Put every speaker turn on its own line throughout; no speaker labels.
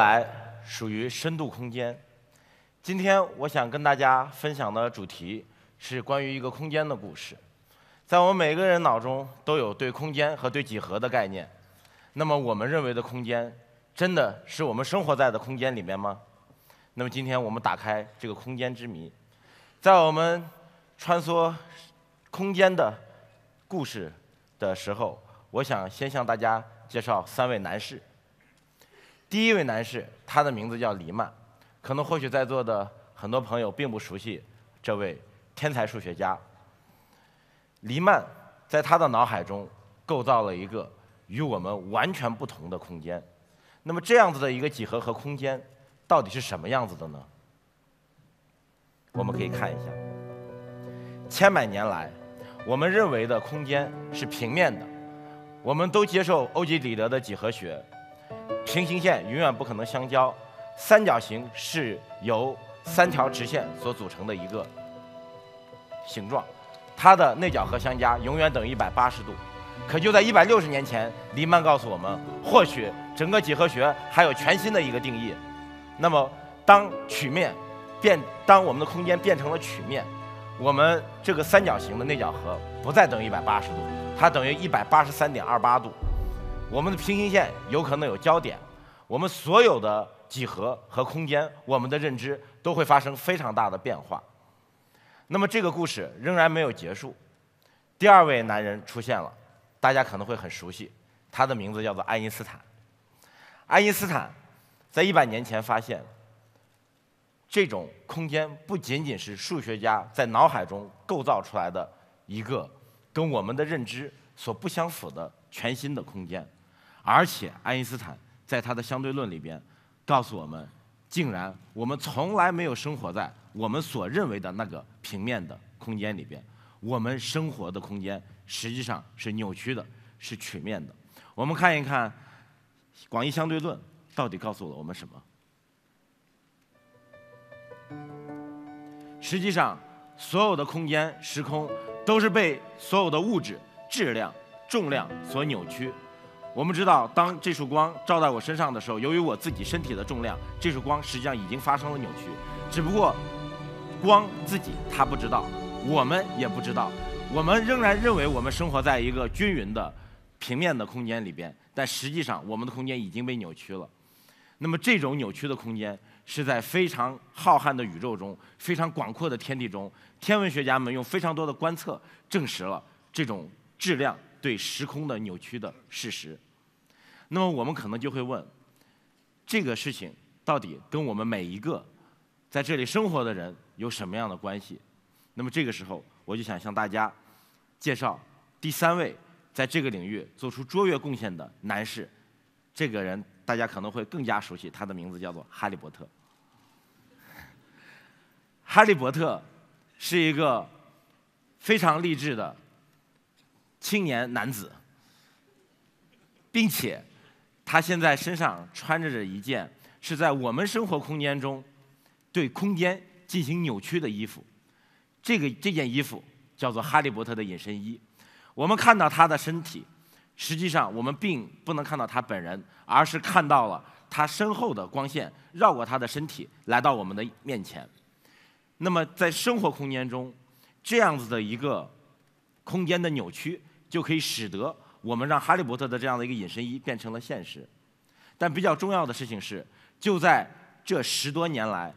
来属于深度空间。今天我想跟大家分享的主题是关于一个空间的故事。在我们每个人脑中都有对空间和对几何的概念。那么我们认为的空间，真的是我们生活在的空间里面吗？那么今天我们打开这个空间之谜，在我们穿梭空间的故事的时候，我想先向大家介绍三位男士。第一位男士，他的名字叫黎曼，可能或许在座的很多朋友并不熟悉这位天才数学家。黎曼在他的脑海中构造了一个与我们完全不同的空间。那么这样子的一个几何和空间，到底是什么样子的呢？我们可以看一下，千百年来，我们认为的空间是平面的，我们都接受欧几里得的几何学。平行线永远不可能相交，三角形是由三条直线所组成的一个形状，它的内角和相加永远等于一百八十度。可就在一百六十年前，黎曼告诉我们，或许整个几何学还有全新的一个定义。那么，当曲面变，当我们的空间变成了曲面，我们这个三角形的内角和不再等于一百八十度，它等于一百八十三点二八度。我们的平行线有可能有交点，我们所有的几何和空间，我们的认知都会发生非常大的变化。那么这个故事仍然没有结束，第二位男人出现了，大家可能会很熟悉，他的名字叫做爱因斯坦。爱因斯坦在一百年前发现，这种空间不仅仅是数学家在脑海中构造出来的一个跟我们的认知所不相符的全新的空间。而且，爱因斯坦在他的相对论里边告诉我们，竟然我们从来没有生活在我们所认为的那个平面的空间里边。我们生活的空间实际上是扭曲的，是曲面的。我们看一看广义相对论到底告诉了我们什么？实际上，所有的空间、时空都是被所有的物质、质量、重量所扭曲。我们知道，当这束光照在我身上的时候，由于我自己身体的重量，这束光实际上已经发生了扭曲。只不过，光自己它不知道，我们也不知道。我们仍然认为我们生活在一个均匀的平面的空间里边，但实际上我们的空间已经被扭曲了。那么，这种扭曲的空间是在非常浩瀚的宇宙中、非常广阔的天地中，天文学家们用非常多的观测证实了这种质量。对时空的扭曲的事实，那么我们可能就会问，这个事情到底跟我们每一个在这里生活的人有什么样的关系？那么这个时候，我就想向大家介绍第三位在这个领域做出卓越贡献的男士。这个人大家可能会更加熟悉，他的名字叫做哈利波特。哈利波特是一个非常励志的。青年男子，并且他现在身上穿着着一件是在我们生活空间中对空间进行扭曲的衣服。这个这件衣服叫做哈利波特的隐身衣。我们看到他的身体，实际上我们并不能看到他本人，而是看到了他身后的光线绕过他的身体来到我们的面前。那么在生活空间中，这样子的一个空间的扭曲。就可以使得我们让哈利波特的这样的一个隐身衣变成了现实，但比较重要的事情是，就在这十多年来，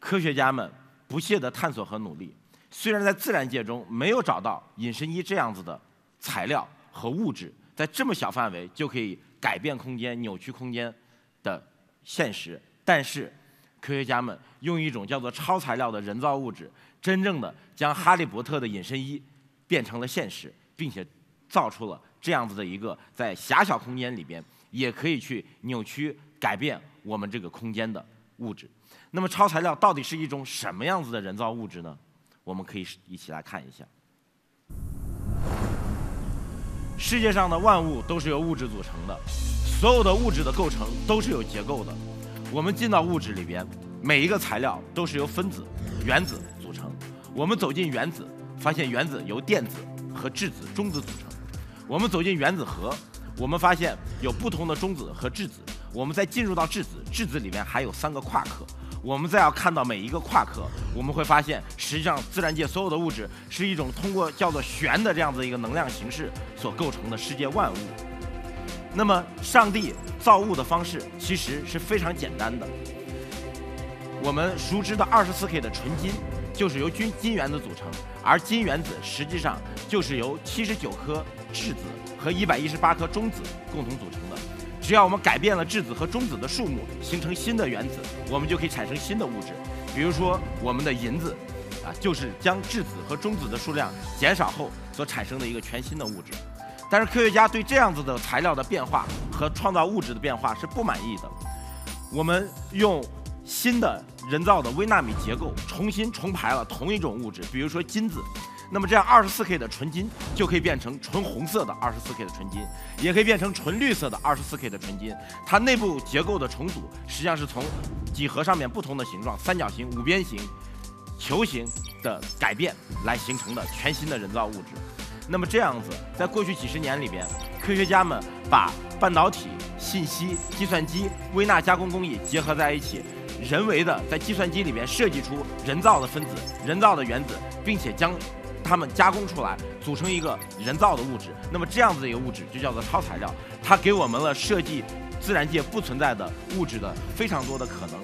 科学家们不懈的探索和努力，虽然在自然界中没有找到隐身衣这样子的材料和物质，在这么小范围就可以改变空间、扭曲空间的现实，但是科学家们用一种叫做超材料的人造物质，真正的将哈利波特的隐身衣变成了现实，并且。造出了这样子的一个在狭小空间里边也可以去扭曲改变我们这个空间的物质。那么超材料到底是一种什么样子的人造物质呢？我们可以一起来看一下。世界上的万物都是由物质组成的，所有的物质的构成都是有结构的。我们进到物质里边，每一个材料都是由分子、原子组成。我们走进原子，发现原子由电子和质子、中子组成。我们走进原子核，我们发现有不同的中子和质子。我们再进入到质子，质子里面还有三个夸克。我们再要看到每一个夸克，我们会发现，实际上自然界所有的物质是一种通过叫做弦的这样子一个能量形式所构成的世界万物。那么，上帝造物的方式其实是非常简单的。我们熟知的二十四 K 的纯金，就是由金金原子组成，而金原子实际上就是由七十九颗质子和一百一十八颗中子共同组成的。只要我们改变了质子和中子的数目，形成新的原子，我们就可以产生新的物质。比如说，我们的银子，啊，就是将质子和中子的数量减少后所产生的一个全新的物质。但是科学家对这样子的材料的变化和创造物质的变化是不满意的。我们用新的人造的微纳米结构重新重排了同一种物质，比如说金子。那么这样二十四 K 的纯金就可以变成纯红色的二十四 K 的纯金，也可以变成纯绿色的二十四 K 的纯金。它内部结构的重组实际上是从几何上面不同的形状，三角形、五边形、球形的改变来形成的全新的人造物质。那么这样子，在过去几十年里边，科学家们把半导体、信息、计算机、微纳加工工艺结合在一起，人为的在计算机里面设计出人造的分子、人造的原子，并且将它们加工出来，组成一个人造的物质。那么这样子的一个物质就叫做超材料，它给我们了设计自然界不存在的物质的非常多的可能，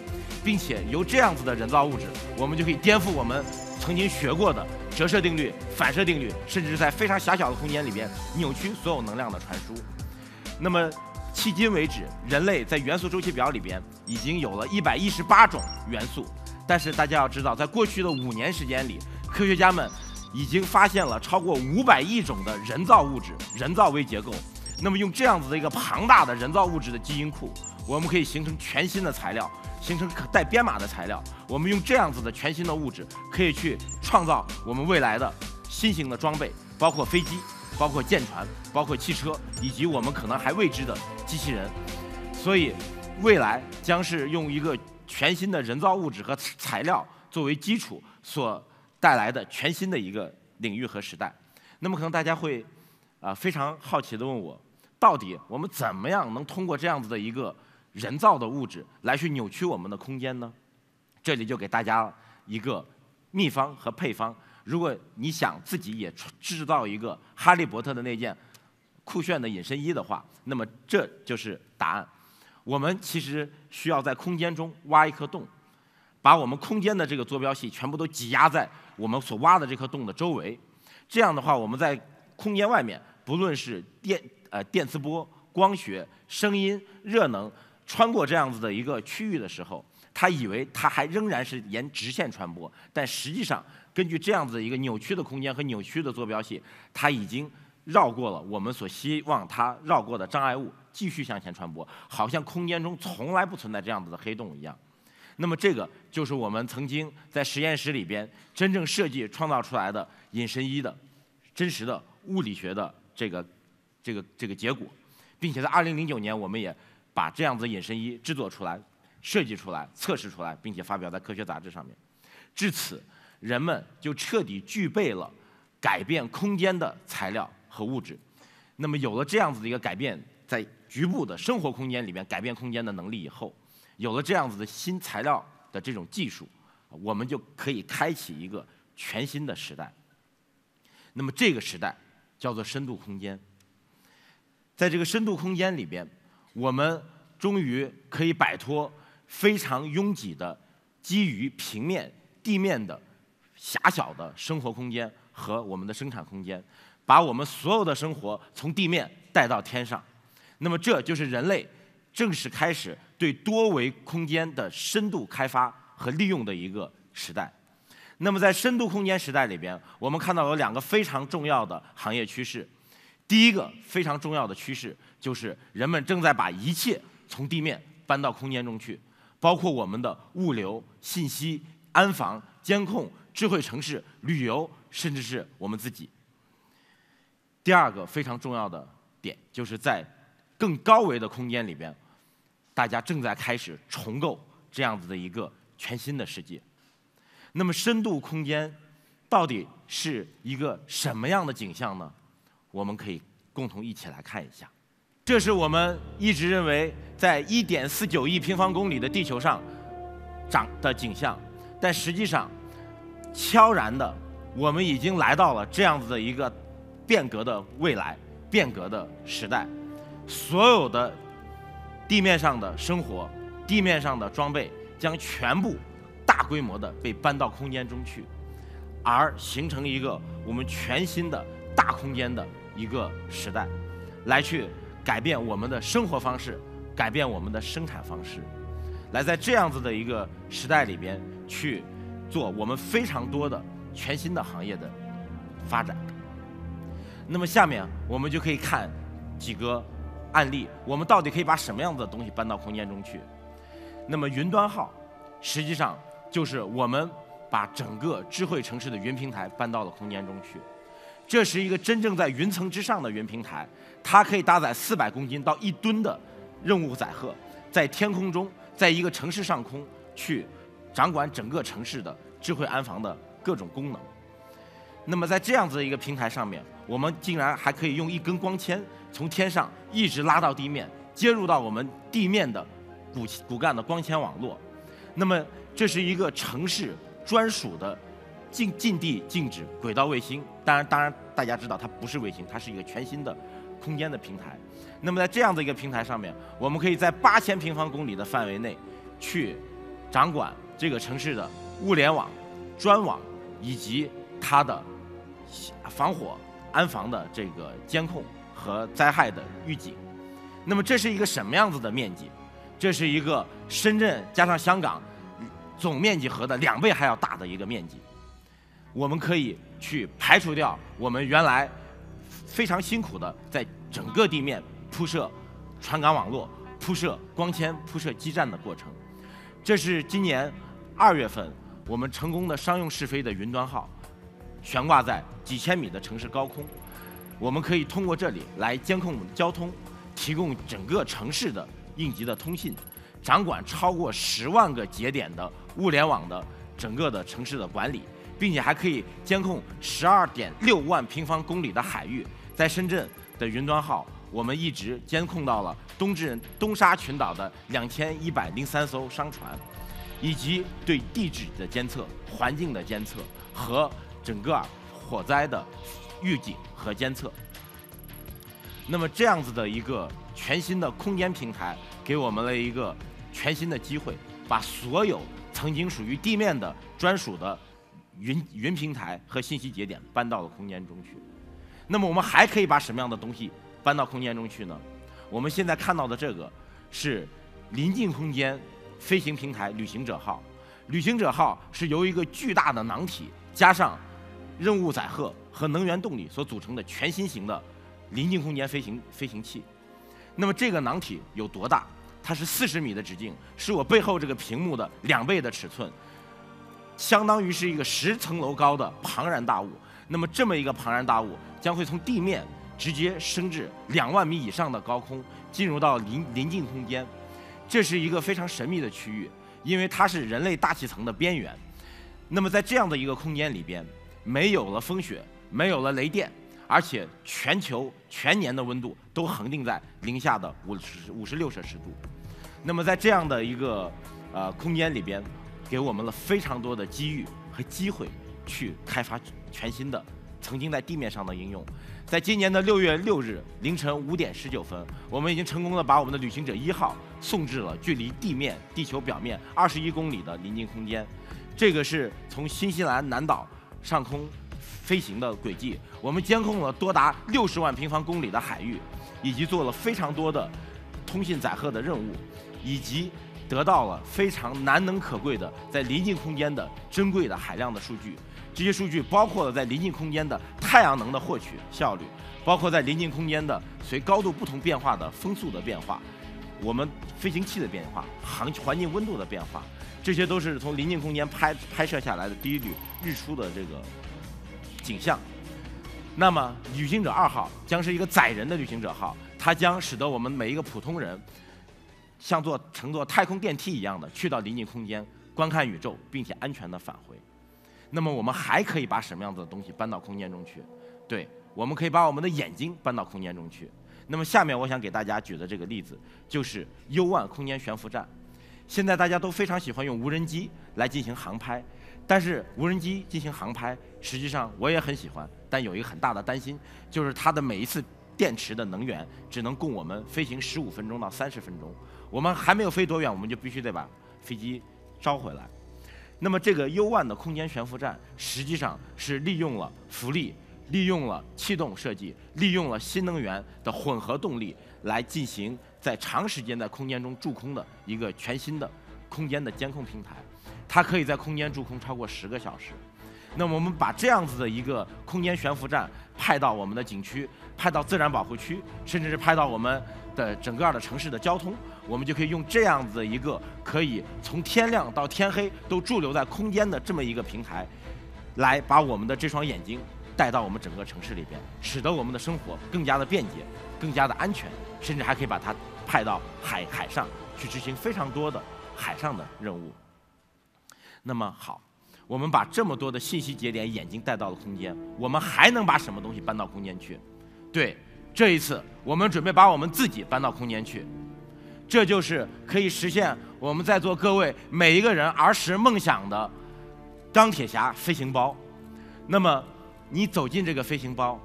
并且由这样子的人造物质，我们就可以颠覆我们曾经学过的折射定律、反射定律，甚至在非常狭小的空间里边扭曲所有能量的传输。那么迄今为止，人类在元素周期表里边已经有了一百一十八种元素，但是大家要知道，在过去的五年时间里，科学家们已经发现了超过五百亿种的人造物质、人造微结构。那么用这样子的一个庞大的人造物质的基因库，我们可以形成全新的材料，形成可带编码的材料。我们用这样子的全新的物质，可以去创造我们未来的新型的装备，包括飞机、包括舰船、包括汽车，以及我们可能还未知的机器人。所以，未来将是用一个全新的人造物质和材料作为基础所。带来的全新的一个领域和时代，那么可能大家会啊非常好奇的问我，到底我们怎么样能通过这样子的一个人造的物质来去扭曲我们的空间呢？这里就给大家一个秘方和配方。如果你想自己也制造一个哈利波特的那件酷炫的隐身衣的话，那么这就是答案。我们其实需要在空间中挖一颗洞，把我们空间的这个坐标系全部都挤压在。我们所挖的这颗洞的周围，这样的话，我们在空间外面，不论是电呃电磁波、光学、声音、热能，穿过这样子的一个区域的时候，他以为它还仍然是沿直线传播，但实际上，根据这样子的一个扭曲的空间和扭曲的坐标系，它已经绕过了我们所希望它绕过的障碍物，继续向前传播，好像空间中从来不存在这样子的黑洞一样。那么这个就是我们曾经在实验室里边真正设计创造出来的隐身衣的真实的物理学的这个这个这个结果，并且在2009年我们也把这样子隐身衣制作出来、设计出来、测试出来，并且发表在科学杂志上面。至此，人们就彻底具备了改变空间的材料和物质。那么有了这样子的一个改变，在局部的生活空间里面改变空间的能力以后。有了这样子的新材料的这种技术，我们就可以开启一个全新的时代。那么这个时代叫做深度空间。在这个深度空间里边，我们终于可以摆脱非常拥挤的基于平面地面的狭小的生活空间和我们的生产空间，把我们所有的生活从地面带到天上。那么这就是人类正式开始。对多维空间的深度开发和利用的一个时代。那么，在深度空间时代里边，我们看到有两个非常重要的行业趋势。第一个非常重要的趋势就是人们正在把一切从地面搬到空间中去，包括我们的物流、信息、安防、监控、智慧城市、旅游，甚至是我们自己。第二个非常重要的点，就是在更高维的空间里边。大家正在开始重构这样子的一个全新的世界。那么，深度空间到底是一个什么样的景象呢？我们可以共同一起来看一下。这是我们一直认为在1.49亿平方公里的地球上长的景象，但实际上，悄然的，我们已经来到了这样子的一个变革的未来、变革的时代。所有的地面上的生活、地面上的装备将全部大规模的被搬到空间中去，而形成一个我们全新的大空间的一个时代，来去改变我们的生活方式，改变我们的生产方式，来在这样子的一个时代里边去做我们非常多的全新的行业的发展。那么下面我们就可以看几个。案例，我们到底可以把什么样的东西搬到空间中去？那么云端号，实际上就是我们把整个智慧城市的云平台搬到了空间中去。这是一个真正在云层之上的云平台，它可以搭载四百公斤到一吨的任务载荷，在天空中，在一个城市上空去掌管整个城市的智慧安防的各种功能。那么在这样子的一个平台上面，我们竟然还可以用一根光纤。从天上一直拉到地面，接入到我们地面的骨骨干的光纤网络。那么，这是一个城市专属的近近地禁止轨道卫星。当然，当然，大家知道它不是卫星，它是一个全新的空间的平台。那么，在这样的一个平台上面，我们可以在八千平方公里的范围内去掌管这个城市的物联网、专网以及它的防火安防的这个监控。和灾害的预警，那么这是一个什么样子的面积？这是一个深圳加上香港总面积和的两倍还要大的一个面积。我们可以去排除掉我们原来非常辛苦的在整个地面铺设传感网络、铺设光纤、铺设基站的过程。这是今年二月份我们成功的商用试飞的云端号，悬挂在几千米的城市高空。我们可以通过这里来监控交通，提供整个城市的应急的通信，掌管超过十万个节点的物联网的整个的城市的管理，并且还可以监控十二点六万平方公里的海域。在深圳的云端号，我们一直监控到了东至东沙群岛的两千一百零三艘商船，以及对地质的监测、环境的监测和整个火灾的。预警和监测。那么这样子的一个全新的空间平台，给我们了一个全新的机会，把所有曾经属于地面的专属的云云平台和信息节点搬到了空间中去。那么我们还可以把什么样的东西搬到空间中去呢？我们现在看到的这个是临近空间飞行平台旅行者号。旅行者号是由一个巨大的囊体加上任务载荷。和能源动力所组成的全新型的临近空间飞行飞行器，那么这个囊体有多大？它是四十米的直径，是我背后这个屏幕的两倍的尺寸，相当于是一个十层楼高的庞然大物。那么这么一个庞然大物将会从地面直接升至两万米以上的高空，进入到临临近空间。这是一个非常神秘的区域，因为它是人类大气层的边缘。那么在这样的一个空间里边，没有了风雪。没有了雷电，而且全球全年的温度都恒定在零下的五十五十六摄氏度。那么在这样的一个呃空间里边，给我们了非常多的机遇和机会，去开发全新的曾经在地面上的应用。在今年的六月六日凌晨五点十九分，我们已经成功的把我们的旅行者一号送至了距离地面地球表面二十一公里的临近空间。这个是从新西兰南岛上空。飞行的轨迹，我们监控了多达六十万平方公里的海域，以及做了非常多的通信载荷的任务，以及得到了非常难能可贵的在临近空间的珍贵的海量的数据。这些数据包括了在临近空间的太阳能的获取效率，包括在临近空间的随高度不同变化的风速的变化，我们飞行器的变化，环环境温度的变化，这些都是从临近空间拍拍摄下来的第一缕日出的这个。景象，那么旅行者二号将是一个载人的旅行者号，它将使得我们每一个普通人像坐乘坐太空电梯一样的去到临近空间观看宇宙，并且安全的返回。那么我们还可以把什么样子的东西搬到空间中去？对，我们可以把我们的眼睛搬到空间中去。那么下面我想给大家举的这个例子就是 U1 空间悬浮站。现在大家都非常喜欢用无人机来进行航拍，但是无人机进行航拍，实际上我也很喜欢，但有一个很大的担心，就是它的每一次电池的能源只能供我们飞行十五分钟到三十分钟。我们还没有飞多远，我们就必须得把飞机招回来。那么这个 U1 的空间悬浮站实际上是利用了浮力、利用了气动设计、利用了新能源的混合动力来进行在长时间在空间中驻空的一个全新的空间的监控平台。它可以在空间驻空超过十个小时。那么我们把这样子的一个空间悬浮站派到我们的景区、派到自然保护区，甚至是派到我们的整个的城市的交通，我们就可以用这样子的一个可以从天亮到天黑都驻留在空间的这么一个平台，来把我们的这双眼睛带到我们整个城市里边，使得我们的生活更加的便捷、更加的安全，甚至还可以把它派到海海上去执行非常多的海上的任务。那么好。我们把这么多的信息节点眼睛带到了空间，我们还能把什么东西搬到空间去？对，这一次我们准备把我们自己搬到空间去，这就是可以实现我们在座各位每一个人儿时梦想的钢铁侠飞行包。那么，你走进这个飞行包，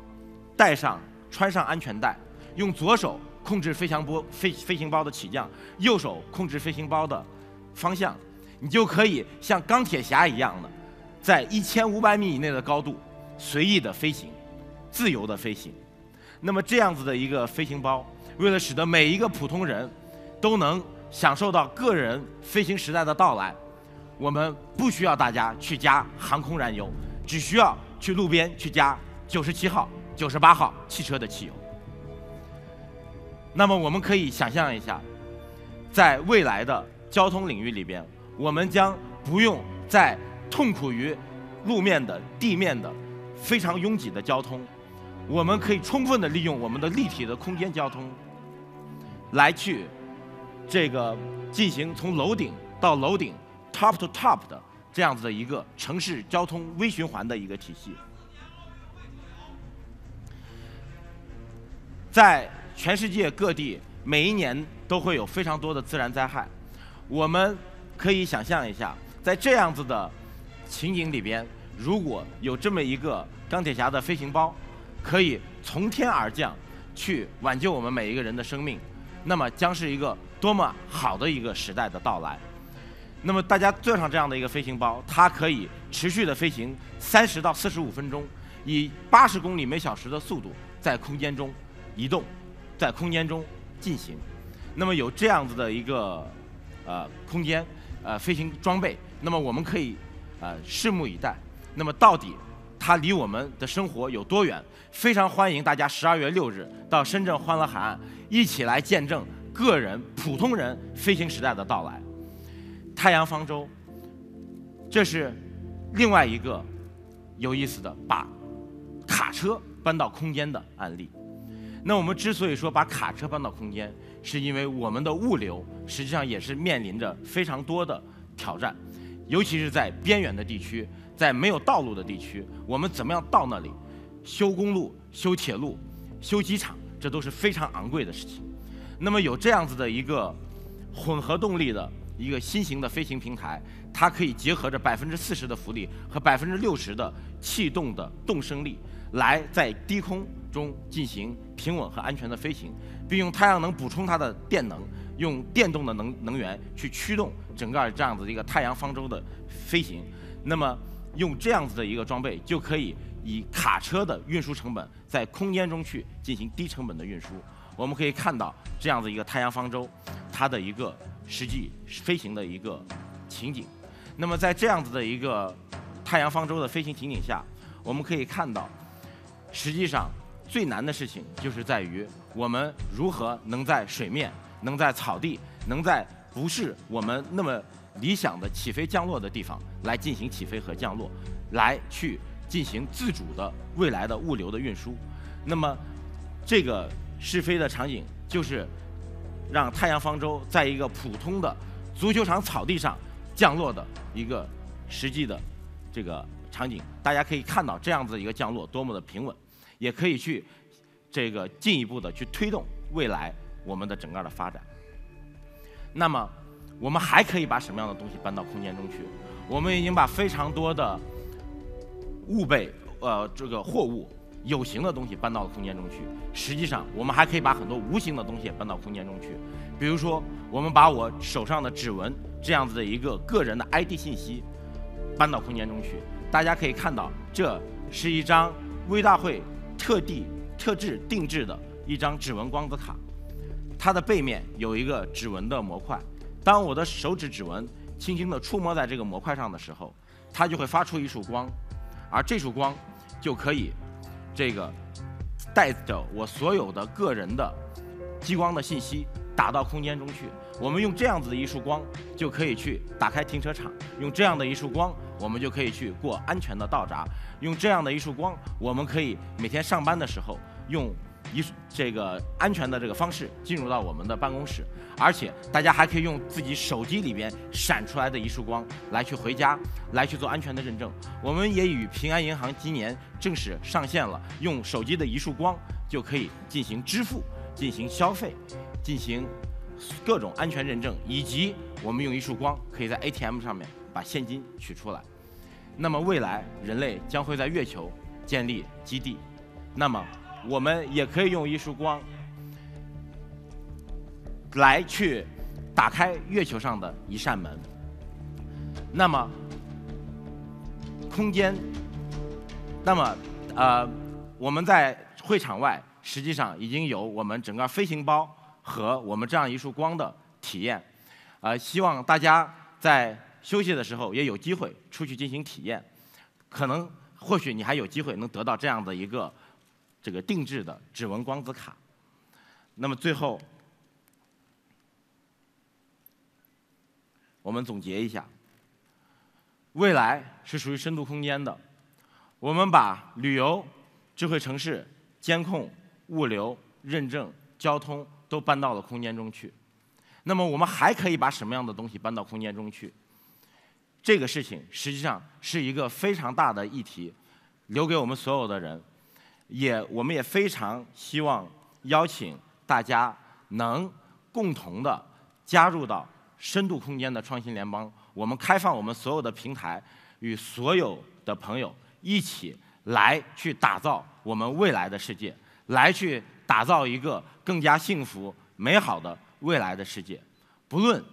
带上穿上安全带，用左手控制飞翔波飞飞行包的起降，右手控制飞行包的方向，你就可以像钢铁侠一样的。在一千五百米以内的高度，随意的飞行，自由的飞行。那么这样子的一个飞行包，为了使得每一个普通人都能享受到个人飞行时代的到来，我们不需要大家去加航空燃油，只需要去路边去加九十七号、九十八号汽车的汽油。那么我们可以想象一下，在未来的交通领域里边，我们将不用在痛苦于路面的、地面的非常拥挤的交通，我们可以充分的利用我们的立体的空间交通，来去这个进行从楼顶到楼顶 top to top 的这样子的一个城市交通微循环的一个体系。在全世界各地，每一年都会有非常多的自然灾害，我们可以想象一下，在这样子的。情景里边，如果有这么一个钢铁侠的飞行包，可以从天而降，去挽救我们每一个人的生命，那么将是一个多么好的一个时代的到来。那么大家坐上这样的一个飞行包，它可以持续的飞行三十到四十五分钟，以八十公里每小时的速度在空间中移动，在空间中进行。那么有这样子的一个呃空间呃飞行装备，那么我们可以。呃，拭目以待。那么，到底它离我们的生活有多远？非常欢迎大家十二月六日到深圳欢乐海岸，一起来见证个人普通人飞行时代的到来。太阳方舟，这是另外一个有意思的把卡车搬到空间的案例。那我们之所以说把卡车搬到空间，是因为我们的物流实际上也是面临着非常多的挑战。尤其是在边远的地区，在没有道路的地区，我们怎么样到那里？修公路、修铁路、修机场，这都是非常昂贵的事情。那么有这样子的一个混合动力的一个新型的飞行平台，它可以结合着百分之四十的浮力和百分之六十的气动的动升力，来在低空中进行平稳和安全的飞行，并用太阳能补充它的电能。用电动的能能源去驱动整个这样子一个太阳方舟的飞行，那么用这样子的一个装备就可以以卡车的运输成本在空间中去进行低成本的运输。我们可以看到这样子一个太阳方舟，它的一个实际飞行的一个情景。那么在这样子的一个太阳方舟的飞行情景下，我们可以看到，实际上最难的事情就是在于我们如何能在水面。能在草地，能在不是我们那么理想的起飞降落的地方来进行起飞和降落，来去进行自主的未来的物流的运输。那么，这个试飞的场景就是让太阳方舟在一个普通的足球场草地上降落的一个实际的这个场景。大家可以看到这样子的一个降落多么的平稳，也可以去这个进一步的去推动未来我们的整个的发展。那么，我们还可以把什么样的东西搬到空间中去？我们已经把非常多的物备，呃，这个货物。有形的东西搬到了空间中去，实际上我们还可以把很多无形的东西搬到空间中去。比如说，我们把我手上的指纹这样子的一个个人的 ID 信息搬到空间中去，大家可以看到，这是一张微大会特地特制定制的一张指纹光子卡，它的背面有一个指纹的模块。当我的手指指纹轻轻地触摸在这个模块上的时候，它就会发出一束光，而这束光就可以。这个带着我所有的个人的激光的信息打到空间中去。我们用这样子的一束光就可以去打开停车场，用这样的一束光，我们就可以去过安全的道闸。用这样的一束光，我们可以每天上班的时候用。一这个安全的这个方式进入到我们的办公室，而且大家还可以用自己手机里边闪出来的一束光来去回家，来去做安全的认证。我们也与平安银行今年正式上线了，用手机的一束光就可以进行支付、进行消费、进行各种安全认证，以及我们用一束光可以在 ATM 上面把现金取出来。那么未来人类将会在月球建立基地，那么。我们也可以用一束光来去打开月球上的一扇门。那么，空间，那么呃，我们在会场外实际上已经有我们整个飞行包和我们这样一束光的体验。呃，希望大家在休息的时候也有机会出去进行体验，可能或许你还有机会能得到这样的一个。这个定制的指纹光子卡。那么最后，我们总结一下：未来是属于深度空间的。我们把旅游、智慧城市、监控、物流、认证、交通都搬到了空间中去。那么我们还可以把什么样的东西搬到空间中去？这个事情实际上是一个非常大的议题，留给我们所有的人。也，我们也非常希望邀请大家能共同的加入到深度空间的创新联邦。我们开放我们所有的平台，与所有的朋友一起来去打造我们未来的世界，来去打造一个更加幸福美好的未来的世界。不论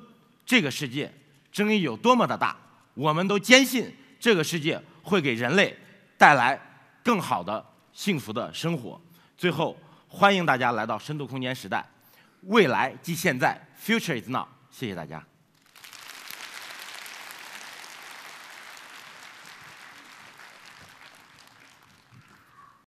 这个世界争议有多么的大，我们都坚信这个世界会给人类带来更好的。幸福的生活。最后，欢迎大家来到深度空间时代，未来即现在，Future is now。谢谢大家。